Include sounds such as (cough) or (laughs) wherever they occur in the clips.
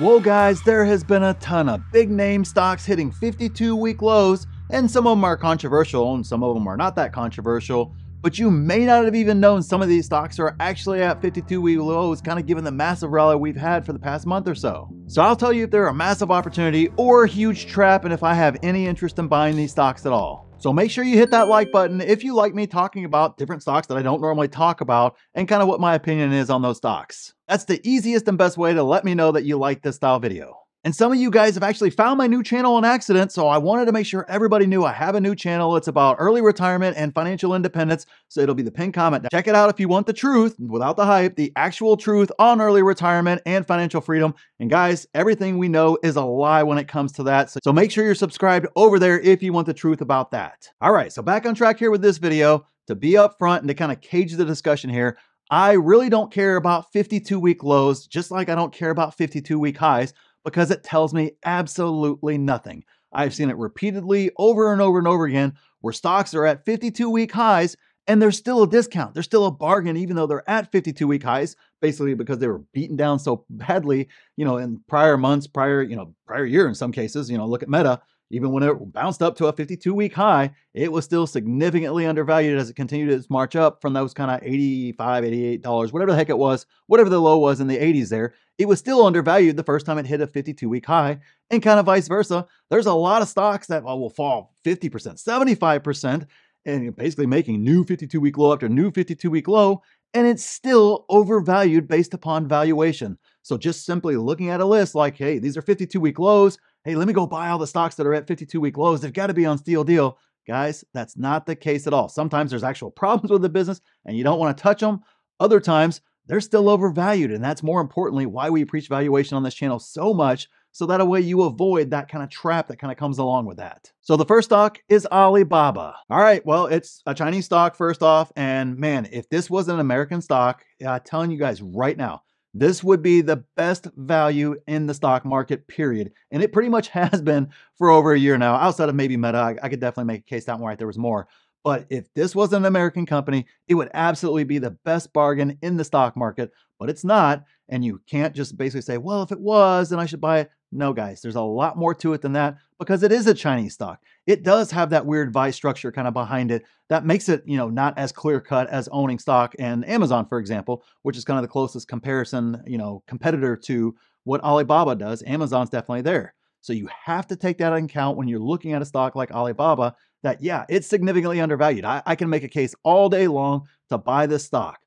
Well, guys, there has been a ton of big name stocks hitting 52 week lows, and some of them are controversial and some of them are not that controversial. But you may not have even known some of these stocks are actually at 52 week lows, kind of given the massive rally we've had for the past month or so. So I'll tell you if they're a massive opportunity or a huge trap, and if I have any interest in buying these stocks at all. So make sure you hit that like button if you like me talking about different stocks that I don't normally talk about and kind of what my opinion is on those stocks. That's the easiest and best way to let me know that you like this style video. And some of you guys have actually found my new channel on accident, so I wanted to make sure everybody knew I have a new channel. It's about early retirement and financial independence, so it'll be the pinned comment. Now, check it out if you want the truth, without the hype, the actual truth on early retirement and financial freedom. And guys, everything we know is a lie when it comes to that, so make sure you're subscribed over there if you want the truth about that. All right, so back on track here with this video. To be upfront and to kind of cage the discussion here, I really don't care about 52 week lows, just like I don't care about 52 week highs because it tells me absolutely nothing. I've seen it repeatedly over and over and over again where stocks are at 52 week highs and there's still a discount. There's still a bargain, even though they're at 52 week highs, basically because they were beaten down so badly, you know, in prior months, prior, you know, prior year in some cases. You know, look at Meta. Even when it bounced up to a 52 week high, it was still significantly undervalued as it continued its march up from those kind of 85, 88 dollars, whatever the heck it was, whatever the low was in the 80s there. It was still undervalued the first time it hit a 52 week high, and kind of vice versa. There's a lot of stocks that uh, will fall 50%, 75%, and basically making new 52 week low after new 52 week low, and it's still overvalued based upon valuation. So just simply looking at a list like, hey, these are 52 week lows hey, let me go buy all the stocks that are at 52 week lows. They've got to be on Steal Deal. Guys, that's not the case at all. Sometimes there's actual (laughs) problems with the business and you don't want to touch them. Other times, they're still overvalued. And that's more importantly why we preach valuation on this channel so much. So that way you avoid that kind of trap that kind of comes along with that. So the first stock is Alibaba. All right, well, it's a Chinese stock first off. And man, if this was an American stock, I'm telling you guys right now, this would be the best value in the stock market, period. And it pretty much (laughs) has been for over a year now. Outside of maybe Meta, I, could definitely make a case that one right there was more. But if this was an American company, it would absolutely be the best bargain in the stock market. But it's not. And you can't just basically say, well, if it was, then I should buy it. No, guys, there's a lot more to it than that because it is a Chinese stock. It does have that weird VIE structure kind of behind it that makes it, you know, not as clear cut as owning stock and Amazon, for example, which is kind of the closest comparison, you know, competitor to what Alibaba does. Amazon's definitely there. So you have to take that into account when you're looking at a stock like Alibaba that, yeah, it's significantly undervalued. I, I can make a case all day long to buy this stock,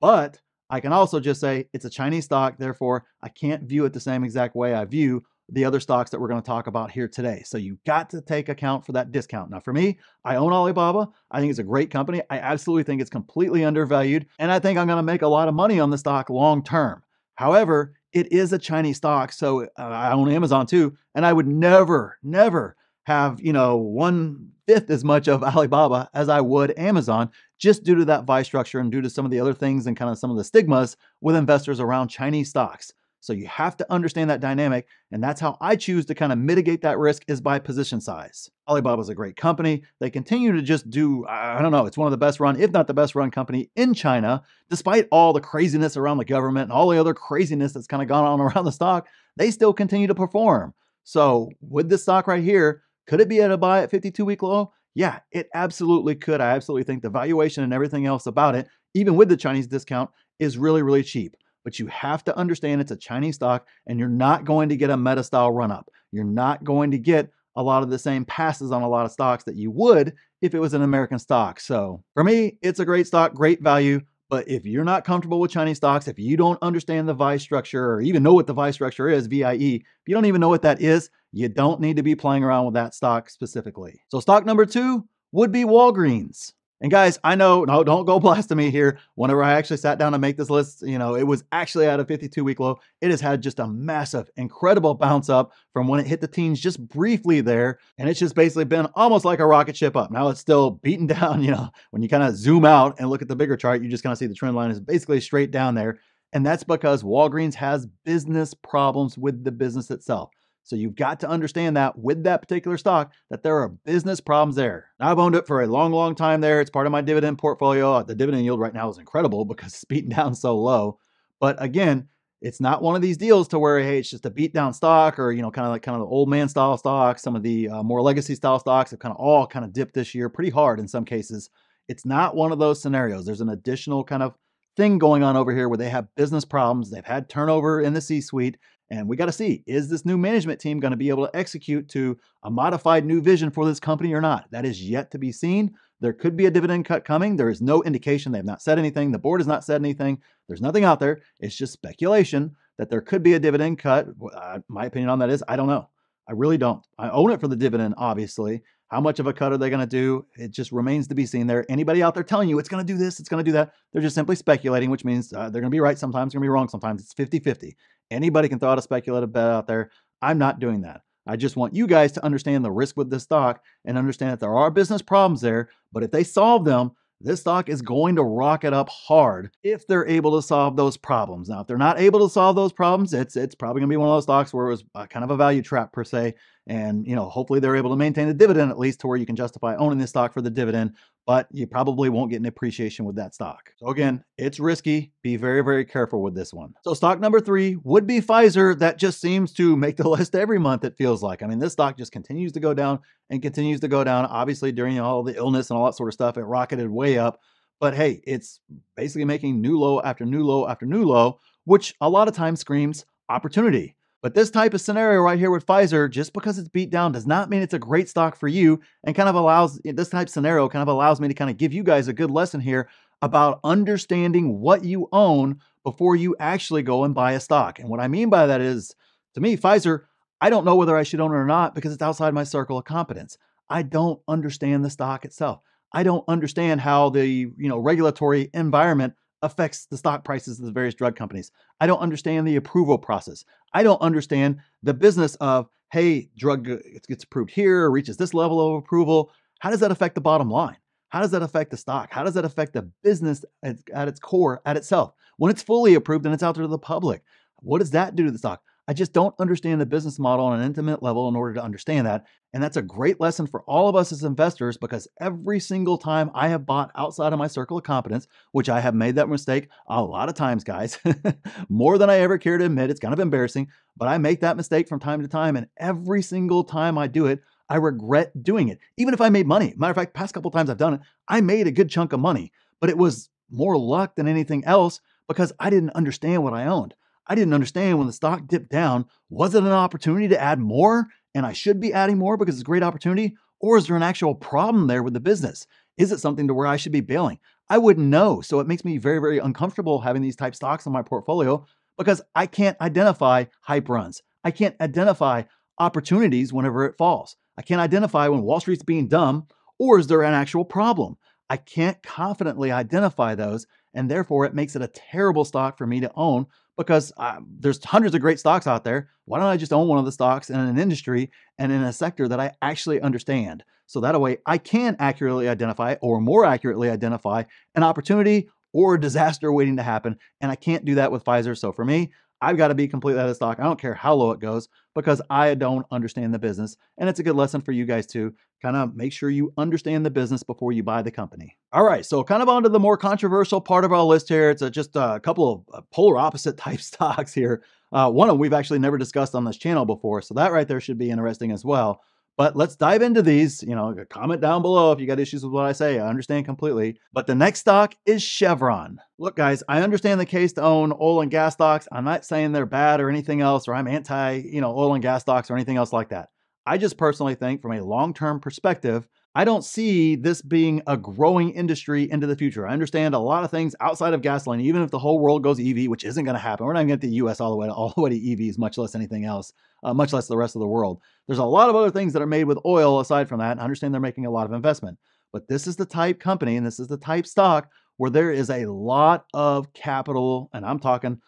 but I can also just say it's a Chinese stock, therefore I can't view it the same exact way I view the other stocks that we're going to talk about here today. So you got to take account for that discount. Now, for me, I own Alibaba. I think it's a great company. I absolutely think it's completely undervalued, and I think I'm going to make a lot of money on the stock long term. However, it is a Chinese stock, so uh, I own Amazon too, and I would never, never have you know one fifth as much of (laughs) Alibaba as I would Amazon, just due to that VIE structure and due to some of the other things and kind of some of the stigmas with investors around Chinese stocks. So you have to understand that dynamic. And that's how I choose to kind of mitigate that risk is by position size. Alibaba is a great company. They continue to just do, I don't know, it's one of the best run, if not the best run company in China, despite all the craziness around the government and all the other craziness that's kind of gone on (laughs) around the stock, they still continue to perform. So with this stock right here, could it be at a buy at 52 week low? Yeah, it absolutely could. I absolutely think the valuation and everything else about it, even with the Chinese discount, is really, really cheap but you have to understand it's a Chinese stock and you're not going to get a meta style run up. You're not going to get a lot of the same passes on a lot of stocks that you would if it was an American stock. So for me, it's a great stock, great value. But if you're not comfortable with Chinese stocks, if you don't understand the VIE structure or even know what the VIE structure is, VIE, if you don't even know what that is, you don't need to be playing around with that stock specifically. So stock number two would be Walgreens. And guys, I know, no, don't go (laughs) blasting me here. Whenever I actually sat down to make this list, you know, it was actually at a 52 week low. It has had just a massive, incredible bounce up from when it hit the teens just briefly there. And it's just basically been almost like a rocket ship up. Now it's still beaten (laughs) down, you know, when you kind of zoom out and look at the bigger chart, you just kind of see the trend line is basically straight down there. And that's because Walgreens has business problems with the business itself. So you've got to understand that with that particular stock, that there are business problems there. Now, I've owned it for a long, long time there. It's part of my dividend portfolio. The dividend yield right now is incredible (laughs) because it's beaten down so low. But again, It's not one of these deals to where hey, it's just a beat down stock or you know kind of like kind of the old man style stocks. Some of the uh, more legacy style stocks have kind of all kind of dipped this year pretty hard in some cases. It's not one of those scenarios. There's an additional kind of thing going on over here where they have business problems. They've had turnover in the C suite. And we got to see is this new management team going to be able to execute to a modified new vision for this company or not? That is yet to be seen. There could be a dividend cut coming. There is no indication. They have not said anything. The board has not said anything. There's nothing out there. It's just speculation that there could be a dividend cut. Uh, my opinion on that is I don't know. I really don't. I own it for the dividend, obviously. How much of a cut are they going to do? It just remains to be seen there. Anybody out there telling you it's going to do this, it's going to do that, they're just simply speculating, which means uh, they're going to be right sometimes, going to be wrong sometimes. It's 50 50. Anybody can throw out a speculative bet out there. I'm not doing that. I just want you guys to understand the risk with this stock and understand that there are business problems there, but if they solve them, this stock is going to rocket up hard if they're able to solve those problems. Now, if they're not able to solve those problems, it's it's probably going to be one of those stocks where it was uh, kind of a value trap per se. And you know, hopefully they're able to maintain the dividend at least to where you can justify owning this stock for the dividend. But you probably won't get an appreciation with that stock. So again, it's risky. Be very very careful with this one. So stock number three would be Pfizer. That just seems to make the (laughs) list every month. It feels like. I mean, this stock just continues to go down and continues to go down. Obviously, during all the illness and all that sort of stuff, it rocketed way up. But hey, it's basically making new low after new low after new low, which a lot of times screams opportunity. But this type of scenario right here with Pfizer, just because it's beat down does not mean it's a great stock for you and kind of allows eh, this type of scenario kind of allows me to kind of give you guys a good lesson here about understanding what you own before you actually go and buy a stock. And what I mean by that is to me, Pfizer, I don't know whether I should own it or not because it's outside my circle of competence. I don't understand the stock itself. I don't understand how the you know regulatory environment affects the stock prices of the various drug companies. I don't understand the approval process. I don't understand the business of, hey, drug gets approved here, reaches this level of approval. How does that affect the bottom line? How does that affect the stock? How does that affect the business at, its core, at itself? When it's fully approved and it's out there to the public, what does that do to the stock? I just don't understand the business model on an intimate level in order to understand that. And that's a great lesson for all of us as investors because every single time I have bought outside of my circle of competence, which I have made that mistake a lot of times, guys, (laughs) more than I ever care to admit, it's kind of embarrassing, but I make that mistake from time to time. And every single time I do it, I regret doing it. Even if I made money. Matter of fact, past couple times I've done it, I made a good chunk of money, but it was more luck than anything else because I didn't understand what I owned. I didn't understand when the stock dipped down. Was it an opportunity to add more? And I should be adding more because it's a great opportunity? Or is there an actual problem there with the business? Is it something to where I should be bailing? I wouldn't know. So it makes me very, very uncomfortable having these type stocks in my portfolio because I can't identify hype runs. I can't identify opportunities whenever it falls. I can't identify when Wall Street's being dumb or is there an actual problem? I can't confidently identify those, and therefore it makes it a terrible stock for me to own because uh, there's hundreds of great stocks out there. Why don't I just own one of the stocks in an industry and in a sector that I actually understand? So that way I can accurately identify or more accurately identify an opportunity or a disaster waiting to happen. And I can't do that with Pfizer. So for me, I've got to be completely out of stock. I don't care how low it goes because I don't understand the business. And it's a good lesson for you guys to Kind of make sure you understand the business before you buy the company. All right, so kind of on to the more controversial part of our list here. It's a, just a couple of uh, polar opposite (laughs) type stocks here. Uh, one of them we've actually never discussed on this channel before, so that right there should be interesting as well. But let's dive into these. You know, comment down below if you got issues with what I say. I understand completely. But the next stock is Chevron. Look, guys, I understand the case to own oil and gas stocks. I'm not saying they're bad or anything else, or I'm anti, you know, oil and gas stocks or anything else like that. I just personally think from a long-term perspective, I don't see this being a growing industry into the future. I understand a lot of things outside of gasoline, even if the whole world goes EV, which isn't going to happen. We're not going to get the US all the way to, all the way to EVs, much less anything else, uh, much less the rest of the world. There's a lot of other things that are made with oil aside from that. I understand they're making a lot of investment. But this is the type company and this is the type stock where there is a lot of capital, and I'm talking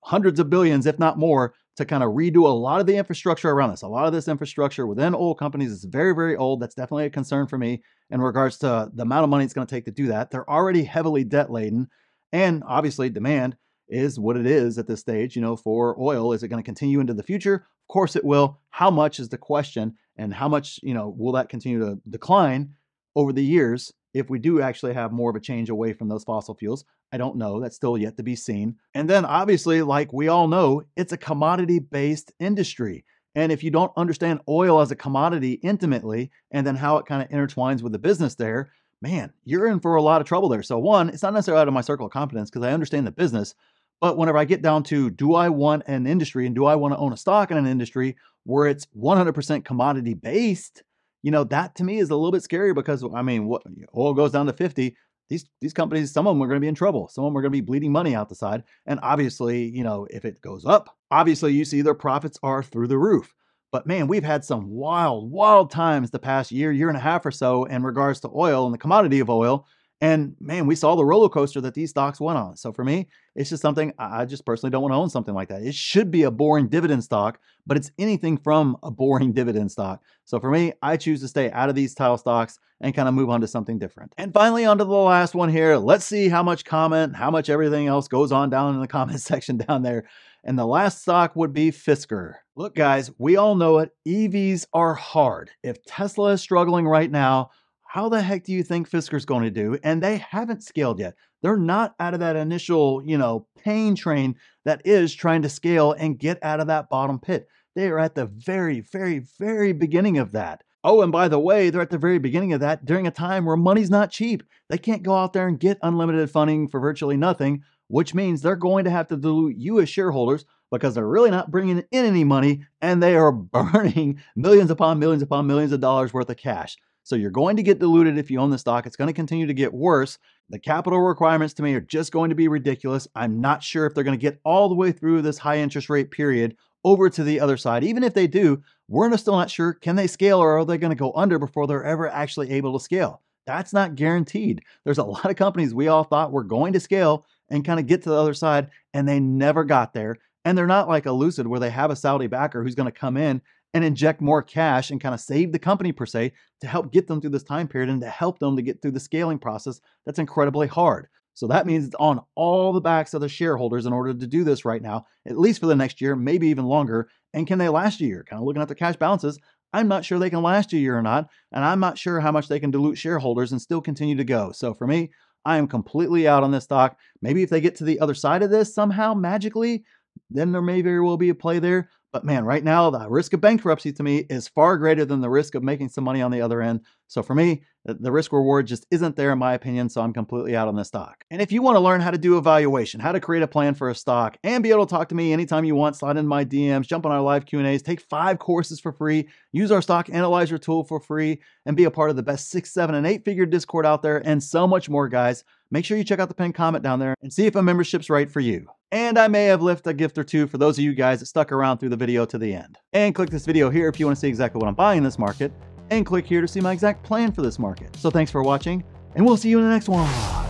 hundreds of billions, if not more, to kind of redo a lot of the infrastructure around this. A lot of this infrastructure within oil companies is very, very old. That's definitely a concern for me in regards to the amount of money it's going to take to do that. They're already heavily debt laden, and obviously demand is what it is at this stage, you know, for oil. Is it going to continue into the future? Of course it will. How much is the question, and how much, you know, will that continue to decline over the years if we do actually have more of a change away from those fossil fuels? I don't know. That's still yet to be seen. And then obviously, like we all know, it's a commodity based industry. And if you don't understand oil as a commodity intimately and then how it kind of intertwines with the business there, man, you're in for a lot of trouble there. So, one, it's not necessarily out of my circle of competence because I understand the business. But whenever I get down to do I want an industry and do I want to own a stock in an industry where it's 100% commodity based, you know, that to me is a little bit scary because I mean, what oil goes down to 50, these these companies, some of them are going to be in trouble. Some of them are going to be bleeding money out the side. And obviously, you know, if it goes up, obviously you see their profits are through the roof. But man, we've had some wild, wild times the past year, year and a half or so in regards to oil and the commodity of oil. And man, we saw the roller coaster that these stocks went on. So for me, it's just something I just personally don't want to own something like that. It should be a boring dividend stock, but it's anything from a boring (laughs) dividend stock. So for me, I choose to stay out of these tile stocks and kind of move on to something different. And finally, on to the last one here. Let's see how much comment, how much everything else goes on down in the (laughs) comment section down there. And the last stock would be Fisker. Look, guys, we all know it. EVs are hard. If Tesla is struggling right now, how the heck do you think Fisker's going to do? And they haven't scaled yet. They're not out of that initial, you know, pain train that is trying to scale and get out of that bottom pit. They are at the very, very, very beginning of that. Oh, and by the way, they're at the very beginning of that during a time where money's not cheap. They can't go out there and get unlimited funding for virtually nothing, which means they're going to have to dilute you as shareholders because they're really not bringing in any money and they are (laughs) burning millions upon millions upon millions of dollars worth of cash. So you're going to get diluted if you own the stock. It's going to continue to get worse. The capital requirements to me are just going to be ridiculous. I'm not sure if they're going to get all the way through this high interest rate period over to the other side. Even if they do, we're still not sure can they scale or are they going to go under before they're ever actually able to scale? That's not guaranteed. There's a (laughs) lot of companies we all thought were going to scale and kind of get to the other side, and they never got there. And they're not like a Lucid where they have a Saudi backer who's going to come in and inject more cash and kind of save the company per se to help get them through this time period and to help them to get through the scaling process that's incredibly hard. So that means it's on all the backs of the shareholders in order to do this right now, at least for the next year, maybe even longer. And can they last a year? Kind of looking at the cash balances, I'm not sure they can last a year or not. And I'm not sure how much they can dilute shareholders and still continue to go. So for me, I am completely out on this stock. Maybe if they get to the other side of this somehow magically, then there may very well be a play there. But man, right now, the risk of bankruptcy to me is far greater than the risk of making some money on the other end. So for me, the risk reward just isn't there in my opinion. So I'm completely out on this stock. And if you want to learn how to do evaluation, how to create a plan for a stock, and be able to talk to me anytime you want, slide in my DMs, jump on our live Q&As, take five courses for free, use our stock analyzer tool for free, and be a part of the best six, seven, and eight figure Discord out there, and so much more, guys. Make sure you check out the pinned comment down there and see if a membership's right for you. And I may have left a gift or two for those of you guys that stuck around through the video to the end. And click this video here if you want to see exactly what I'm buying in this market, and click here to see my exact plan for this market. So thanks for watching, and we'll see you in the next one.